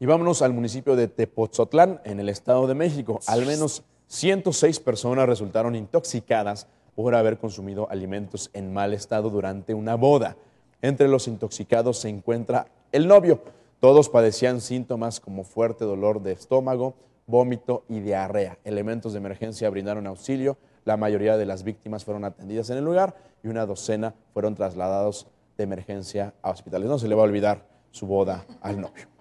Y vámonos al municipio de Tepoztlán, en el Estado de México. Al menos 106 personas resultaron intoxicadas por haber consumido alimentos en mal estado durante una boda. Entre los intoxicados se encuentra el novio. Todos padecían síntomas como fuerte dolor de estómago, vómito y diarrea. Elementos de emergencia brindaron auxilio. La mayoría de las víctimas fueron atendidas en el lugar y una docena fueron trasladados de emergencia a hospitales. No se le va a olvidar su boda al novio.